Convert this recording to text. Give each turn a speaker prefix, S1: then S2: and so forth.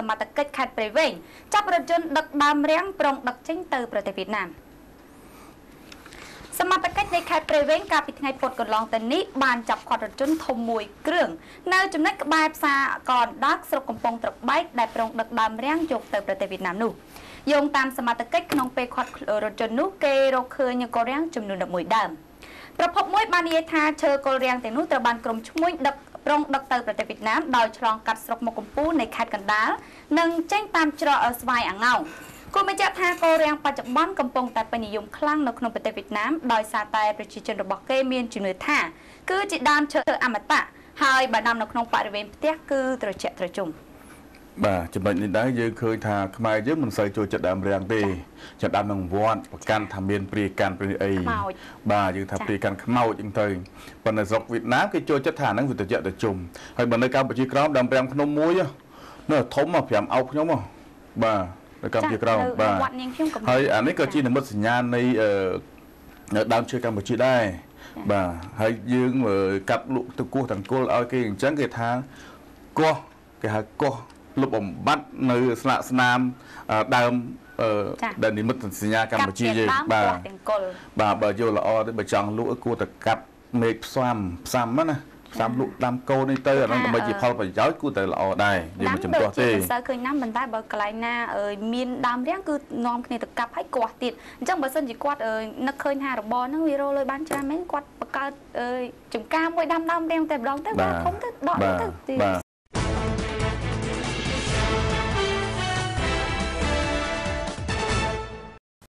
S1: សមត្ថកិច្ចខេត្តព្រៃវែងចាប់រថយន្តដឹកដើមរាំងប្រុងដឹកចេញទៅប្រទេសវៀតណាមសមត្ថកិច្ចនៃខេត្តព្រៃវែងកាលពីថ្ងៃពុធកន្លងទៅនេះបានចាប់ឃាត់រថយន្តធំមួយគ្រឿងនៅចំណុចក្បែរផ្សារកណ្ដាលស្រុកកំពង់ត្របែកដែលប្រុងដឹកដើមរាំងយកទៅប្រទេសវៀតណាមនោះយោងតាមសមត្ថកិច្ចក្នុងពេលឃាត់រថយន្តនោះគេរកឃើញកូរាំងចំនួន11ដើមប្រភពមួយបាននិយាយថាឈើកូរាំងទាំងនោះត្រូវបានក្រុមឈ្មួញដឹកប្រុងដឹកទៅប្រទេសវៀតណាមដោយឆ្លងកាត់ស្រុកមុខកំពូលនៃខេត្តកណ្ដាលនិងចេញតាមច្រកស្វាយអាងោងគូបញ្ជាក់ថាកូរាំងបច្ចុប្បន្នកំពុងតែពេញនិយមខ្លាំងនៅក្នុងប្រទេសវៀតណាមដោយសារតែប្រជាជនរបស់គេមានជំនឿថាគឺជាដើមឈើអមតៈហើយបើដាំនៅក្នុងបរិវេណផ្ទះគឺត្រជាក់ត្រជុំ
S2: បាទចំណុចនេះដែរយើងឃើញថាខ្មែរយើងមិនសូវចូលចិត្តដើមរាំងទេចិត្តដើមនឹងវត្តប្រកាន់ថាមានព្រាយកាន់ព្រាយអី
S1: ខ្មោច
S2: បាទយើងថា
S1: ចា៎
S2: ព្រាយកាន់ខ្មោចអញ្ចឹងទៅប៉ុន្តែស្រុកវៀតណាមគេចូលចិត្តថាហ្នឹងវាត្រជាក់ត្រជុំហើយបើនៅកម្ពុជាក្រោមដើមរាំងភ្នំមួយហ៎នៅធំមក5អោបខ្ញុំហ៎បាទនៅកម្ពុជាក្រោម
S1: នៅ
S2: បាទ
S1: វត្តនាងខ្ញុំកំពុង
S2: ហើយអានេះក៏ជានិមិត្តសញ្ញាណនៃអឺនៅដើមឈើកម្ពុជាដែរបាទហើយយើងអឺកាត់លក់ទៅគោះទាំងគល់ឲ្យគេអញ្ចឹងគេថាកោះគេហៅកោះ លុបបំបត្តិនៅស្លាកស្នាមអឺដើមអឺ
S1: ចា៎
S2: ដែលនិមិត្តសញ្ញាកម្ពុជាយើង
S1: កា
S2: បា
S1: ប់
S2: ទ
S1: ទាំងដើមទាំងគល់
S2: បាទបើយកល្អទៅបើចង់លក់គួរតែកាត់មេឃផ្សំផ្សំហ្នឹងណាផ្សំលក់ដាំកូននេះទៅអាហ្នឹងដើម្បីជាផលប្រយោជន៍គួរតែល្អដែរយើងមិនចំទាស់ទេ
S1: មិនសូវឃើញណាស់ប៉ុន្តែបើកន្លែងណាអឺមានដើមរាំងគឺនាំគ្នាទៅកាប់ហើយគាស់ទៀតអញ្ចឹងបើសិនជាគាត់អឺនឹកឃើញថារបរហ្នឹងវារកលុយបានច្រើនមែនគាត់បង្កើតអឺចំការមួយដាំដើមរាំងតែម្ដងទៅ
S2: បាទ
S1: វាធំទៅដក
S2: បាទ
S1: ទៅទី
S2: បាទ